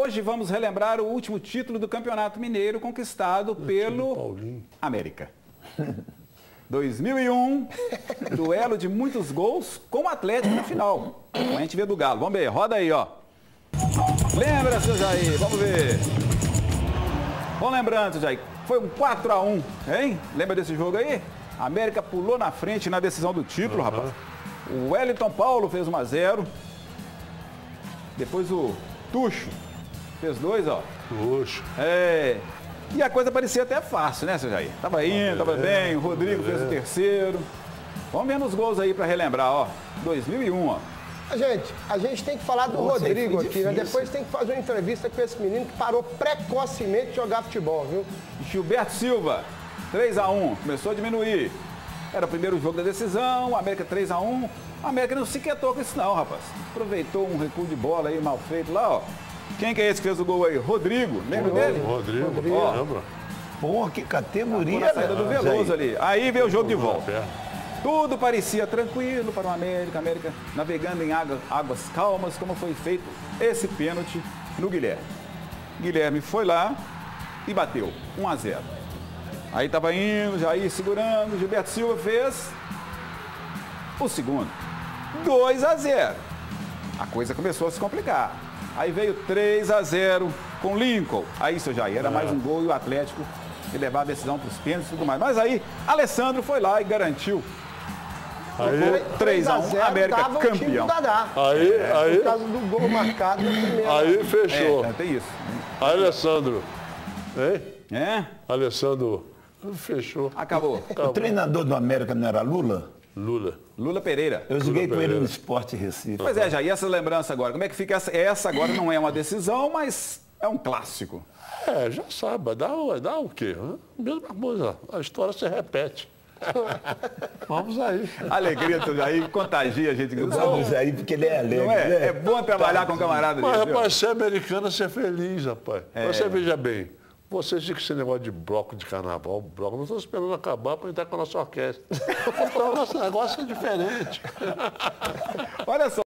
Hoje vamos relembrar o último título do Campeonato Mineiro conquistado pelo. América. 2001, duelo de muitos gols com o Atlético na final. A gente vê do Galo. Vamos ver, roda aí, ó. Lembra, seu Jair? Vamos ver. Bom lembrando, Jair. Foi um 4x1, hein? Lembra desse jogo aí? A América pulou na frente na decisão do título, rapaz. O Wellington Paulo fez 1x0. Depois o Tuxo fez dois, ó. Oxe. É. E a coisa parecia até fácil, né, seu Jair? Tava indo, tava bem, o Rodrigo fez o terceiro. Vamos ver nos gols aí para relembrar, ó. 2001, ó. Gente, a gente tem que falar do Nossa, Rodrigo aqui, né? Depois tem que fazer uma entrevista com esse menino que parou precocemente de jogar futebol, viu? Gilberto Silva, 3x1, começou a diminuir. Era o primeiro jogo da decisão, América 3x1. A América não se quietou com isso não, rapaz. Aproveitou um recuo de bola aí mal feito lá, ó. Quem que é esse que fez o gol aí? Rodrigo, lembra dele? Rodrigo, Rodrigo. Ó. lembra? Pô, que categoria, Na saída do Veloso ali. Aí veio o jogo de volta. Tudo parecia tranquilo para o América, América navegando em água- águas calmas, como foi feito esse pênalti no Guilherme. Guilherme foi lá e bateu, 1 a 0. Aí estava indo, Jair segurando, Gilberto Silva fez o segundo, 2 a 0. A coisa começou a se complicar. Aí veio 3 a 0 com Lincoln. Aí, seu Jair, era mais um gol e o Atlético ia levar a decisão para os pênaltis e tudo mais. Mas aí, Alessandro foi lá e garantiu Aí, 3 a 1, 0 América dava o time campeão. do Dadá. aí, Por aí, causa do gol marcado na primeira. aí fechou. É, tem isso. Aí, Alessandro. Hein? É? Alessandro. Fechou. Acabou. O treinador do América não era Lula? Lula. Lula Pereira. Eu joguei com ele no Esporte Recife. Pois é, já. E essa lembrança agora? Como é que fica essa? Essa agora não é uma decisão, mas é um clássico. É, já sabe, vai dar o quê? Mesma coisa, a história se repete. Vamos aí. Alegria do Jair contagia a gente. Eu gosto do Zé porque ele é alegre. Não é? né? É bom trabalhar com um camarada Mas, rapaz, ser americano é ser feliz, rapaz. É. Você veja bem, vocês ficam com esse negócio de bloco de carnaval, bloco, não estou esperando acabar para entrar com a nossa orquestra. Então, nosso negócio é diferente. Olha só.